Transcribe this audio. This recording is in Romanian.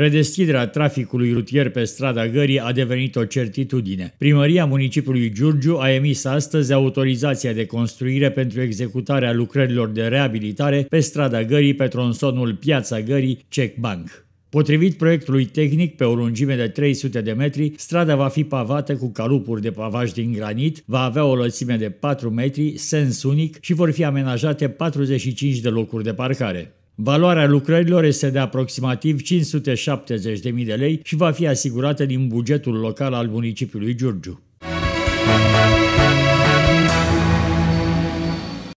Redeschiderea traficului rutier pe strada Gării a devenit o certitudine. Primăria municipiului Giurgiu a emis astăzi autorizația de construire pentru executarea lucrărilor de reabilitare pe strada Gării pe tronsonul Piața Gării Check Bank. Potrivit proiectului tehnic, pe o lungime de 300 de metri, strada va fi pavată cu calupuri de pavaj din granit, va avea o lățime de 4 metri, sens unic și vor fi amenajate 45 de locuri de parcare. Valoarea lucrărilor este de aproximativ 570.000 de lei și va fi asigurată din bugetul local al municipiului Giurgiu.